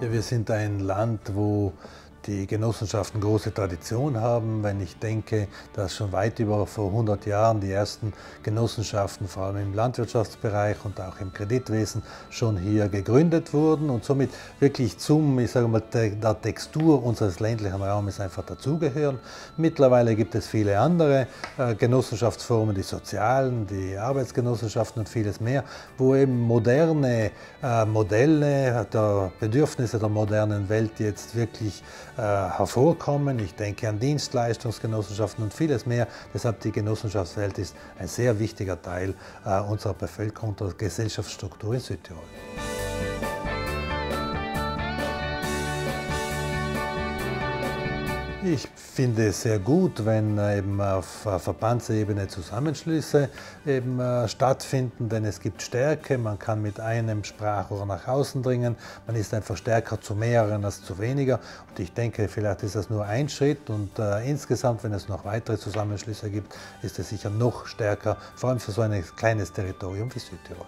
Ja, wir sind ein Land, wo die Genossenschaften große Tradition haben. Wenn ich denke, dass schon weit über vor 100 Jahren die ersten Genossenschaften, vor allem im Landwirtschaftsbereich und auch im Kreditwesen, schon hier gegründet wurden und somit wirklich zum, ich sage mal, der Textur unseres ländlichen Raumes einfach dazugehören. Mittlerweile gibt es viele andere äh, Genossenschaftsformen, die sozialen, die Arbeitsgenossenschaften und vieles mehr, wo eben moderne äh, Modelle der Bedürfnisse der modernen Welt jetzt wirklich äh, hervorkommen. Ich denke an Dienstleistungsgenossenschaften und vieles mehr. Deshalb die Genossenschaftswelt ist ein sehr wichtiger Teil äh, unserer Bevölkerung, der Gesellschaftsstruktur in Südtirol. Ich finde es sehr gut, wenn äh, eben auf Verbandsebene Zusammenschlüsse eben äh, stattfinden, denn es gibt Stärke, man kann mit einem Sprachrohr nach außen dringen, man ist einfach stärker zu mehreren als zu weniger. Und ich denke, vielleicht ist das nur ein Schritt. Und äh, insgesamt, wenn es noch weitere Zusammenschlüsse gibt, ist es sicher noch stärker, vor allem für so ein kleines Territorium wie Südtirol.